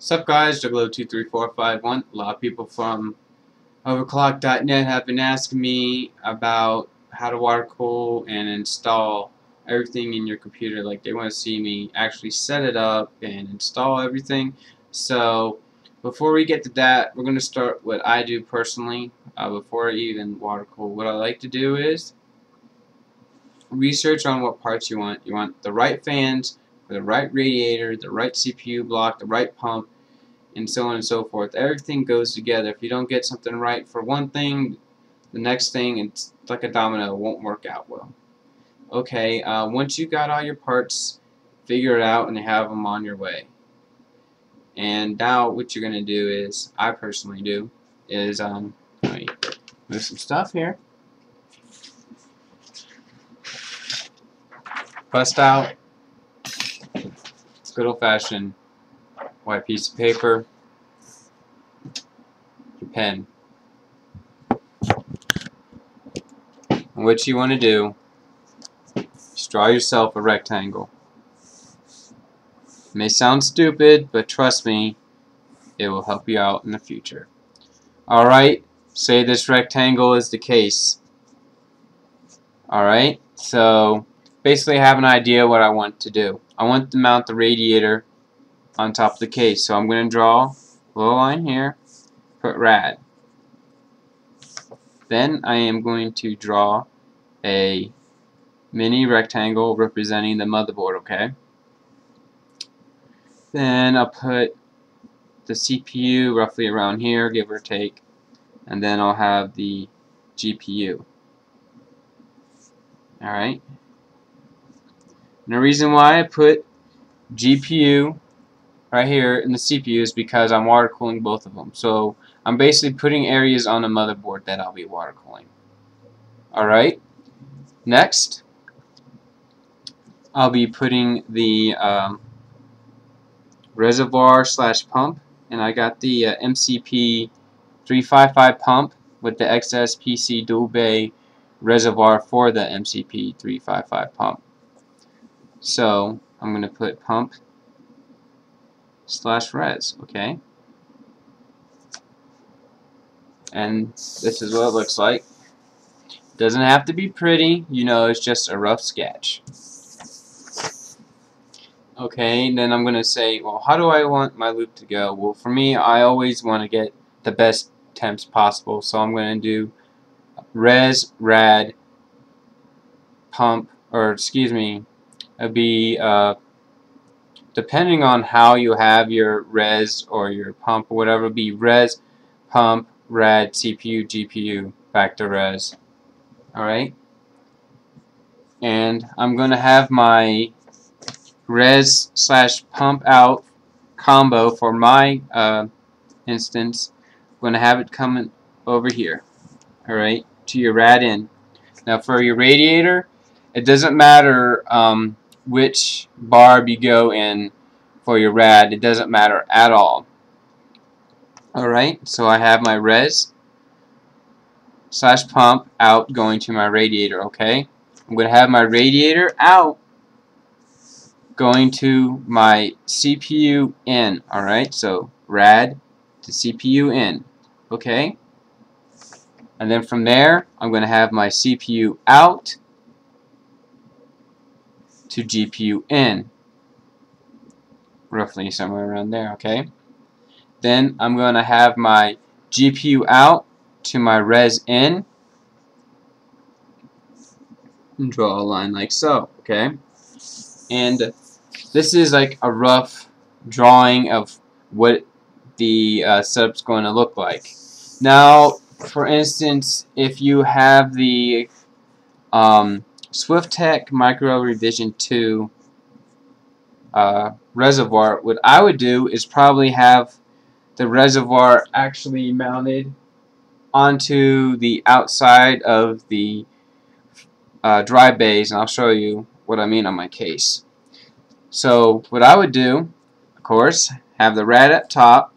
Sup guys, Juggalo23451. A lot of people from Overclock.net have been asking me about how to water cool and install everything in your computer. Like they want to see me actually set it up and install everything. So before we get to that, we're going to start what I do personally uh, before I even water cool. What I like to do is research on what parts you want. You want the right fans, the right radiator, the right CPU block, the right pump, and so on and so forth. Everything goes together. If you don't get something right for one thing, the next thing, it's like a domino, won't work out well. Okay, uh, once you got all your parts figure it out and have them on your way. And now what you're going to do is, I personally do, is um, move some stuff here. Bust out good old-fashioned white piece of paper, your pen. And what you want to do is draw yourself a rectangle. It may sound stupid, but trust me, it will help you out in the future. Alright, say this rectangle is the case. Alright, so basically have an idea what I want to do. I want to mount the radiator on top of the case. So I'm going to draw a little line here, put rad. Then I am going to draw a mini rectangle representing the motherboard, okay? Then I'll put the CPU roughly around here, give or take, and then I'll have the GPU. Alright. And the reason why I put GPU right here in the CPU is because I'm water cooling both of them. So I'm basically putting areas on the motherboard that I'll be water cooling. Alright, next I'll be putting the um, reservoir slash pump and I got the uh, MCP 355 pump with the XSPC dual bay reservoir for the MCP 355 pump. So I'm going to put pump slash res, okay? And this is what it looks like. Doesn't have to be pretty, you know, it's just a rough sketch. Okay, then I'm going to say, well, how do I want my loop to go? Well, for me, I always want to get the best temps possible, so I'm going to do res, rad, pump, or excuse me, be uh, depending on how you have your res or your pump or whatever, be res, pump, rad, CPU, GPU, back to res. Alright? And I'm going to have my res slash pump out combo for my uh, instance. I'm going to have it coming over here. Alright? To your rad in. Now for your radiator, it doesn't matter um, which barb you go in for your rad. It doesn't matter at all. Alright, so I have my res slash pump out going to my radiator, okay? I'm going to have my radiator out going to my CPU in, alright? So rad to CPU in, okay? And then from there, I'm going to have my CPU out to GPU in. Roughly somewhere around there, okay? Then I'm going to have my GPU out to my res in. And draw a line like so, okay? And this is like a rough drawing of what the uh, setup's going to look like. Now, for instance, if you have the um, Swiftech Micro Revision 2 uh, reservoir, what I would do is probably have the reservoir actually mounted onto the outside of the uh, dry bays, and I'll show you what I mean on my case. So what I would do, of course, have the rad up top,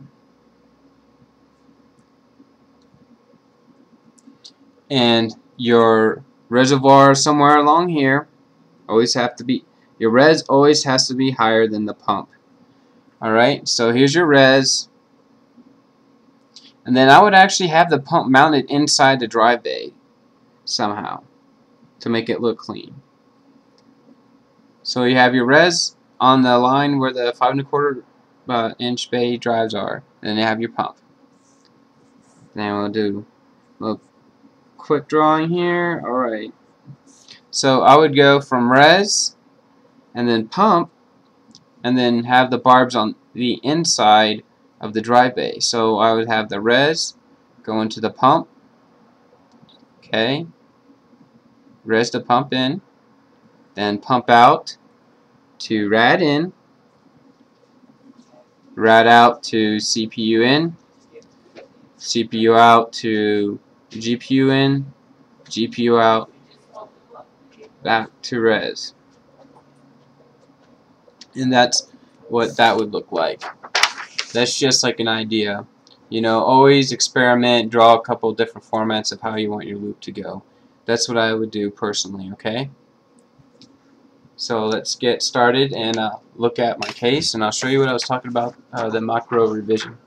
and your reservoir somewhere along here always have to be your res always has to be higher than the pump Alright, so here's your res. And then I would actually have the pump mounted inside the drive bay somehow to make it look clean. So you have your res on the line where the five and a quarter uh, inch bay drives are. Then you have your pump. Then we'll do little quick drawing here. Alright. So I would go from res and then pump and then have the barbs on the inside of the drive bay. So I would have the res go into the pump. Okay. Res to pump in. Then pump out to rad in. Rad out to CPU in. CPU out to GPU in. GPU out back to res. And that's what that would look like. That's just like an idea. You know, always experiment, draw a couple different formats of how you want your loop to go. That's what I would do personally, okay? So let's get started and uh, look at my case, and I'll show you what I was talking about, uh, the macro revision.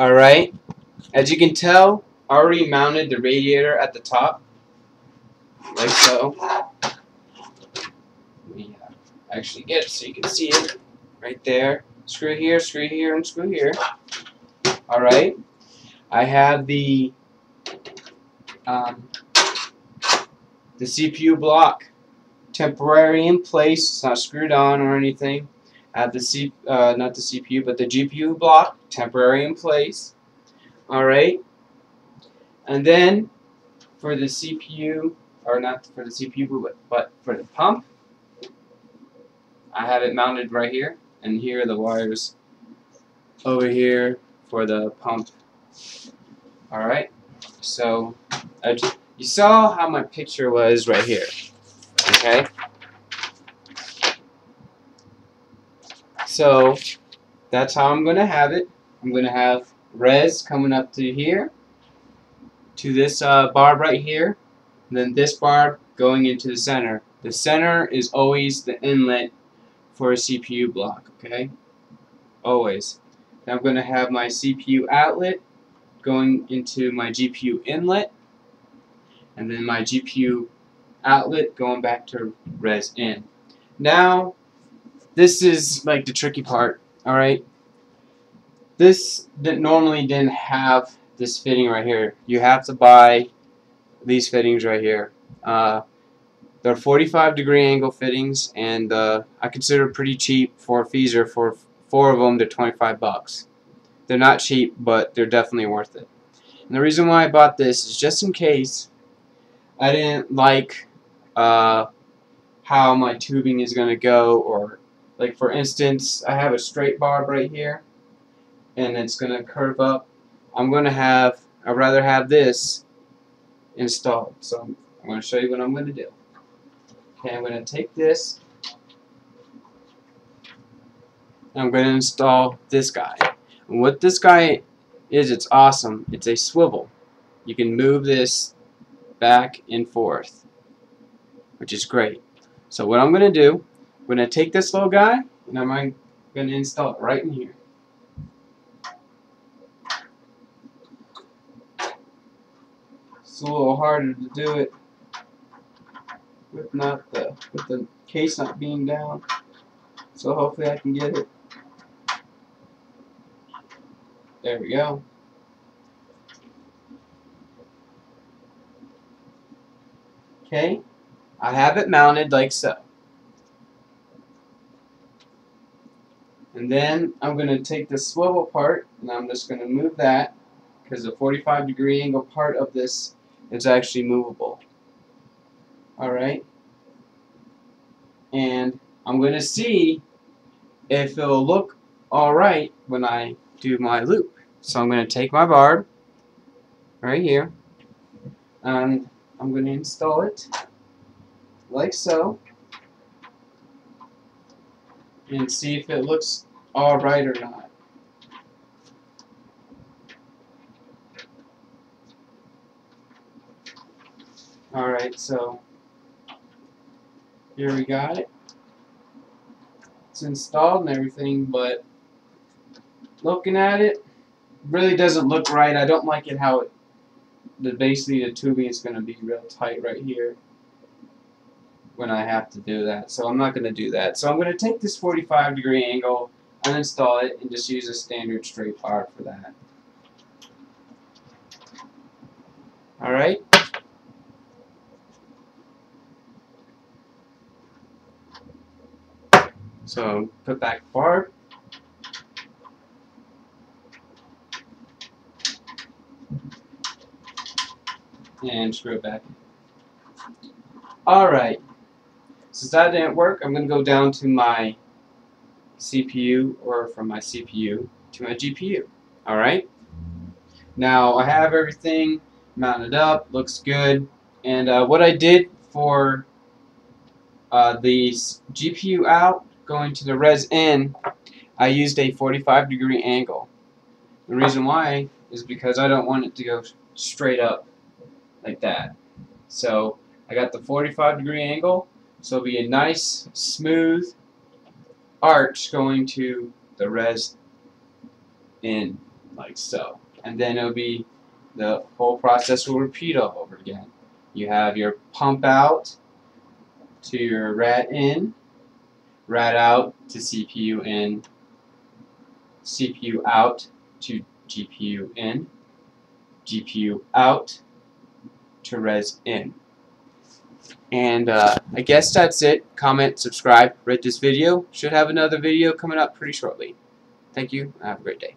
Alright, as you can tell, I already mounted the radiator at the top, like so. Let me uh, actually get it so you can see it right there. Screw here, screw here, and screw here. Alright, I have the um, the CPU block temporary in place, it's not screwed on or anything. Have the C, uh, not the CPU, but the GPU block temporary in place. Alright. And then for the CPU, or not for the CPU, but, but for the pump, I have it mounted right here. And here are the wires over here for the pump. Alright. So, just, you saw how my picture was right here. Okay. So, that's how I'm going to have it. I'm going to have res coming up to here, to this uh, barb right here, and then this barb going into the center. The center is always the inlet for a CPU block, okay? Always. I'm going to have my CPU outlet going into my GPU inlet, and then my GPU outlet going back to res in. Now, this is like the tricky part, alright? This that normally didn't have this fitting right here. You have to buy these fittings right here. Uh, they're 45 degree angle fittings and uh, I consider pretty cheap for a Feezer for four of them they're 25 bucks. They're not cheap but they're definitely worth it. And the reason why I bought this is just in case I didn't like uh, how my tubing is going to go or like for instance I have a straight barb right here and it's going to curve up. I'm going to have, I'd rather have this installed. So I'm going to show you what I'm going to do. Okay, I'm going to take this I'm going to install this guy. And what this guy is, it's awesome. It's a swivel. You can move this back and forth, which is great. So what I'm going to do, I'm going to take this little guy, and I'm going to install it right in here. It's a little harder to do it with not the with the case not being down. So hopefully I can get it. There we go. Okay, I have it mounted like so. And then I'm going to take the swivel part and I'm just going to move that because the 45 degree angle part of this is actually movable. Alright? And I'm going to see if it'll look alright when I do my loop. So I'm going to take my barb right here and I'm going to install it like so. and see if it looks alright or not. Alright, so here we got it. It's installed and everything, but looking at it, really doesn't look right. I don't like it how it, the basically the tubing is going to be real tight right here when I have to do that. So I'm not going to do that. So I'm going to take this 45 degree angle, uninstall it, and just use a standard straight bar for that. Alright. So put back bar. And screw it back. Alright. Since that didn't work, I'm going to go down to my CPU or from my CPU to my GPU. Alright? Now I have everything mounted up, looks good. And uh, what I did for uh, the GPU out going to the res in, I used a 45 degree angle. The reason why is because I don't want it to go straight up like that. So I got the 45 degree angle, so it'll be a nice smooth arch going to the res in like so. And then it'll be the whole process will repeat all over again. You have your pump out to your rad in rad out to CPU in, CPU out to GPU in, GPU out to res in. And uh, I guess that's it. Comment, subscribe, rate this video. Should have another video coming up pretty shortly. Thank you. Have a great day.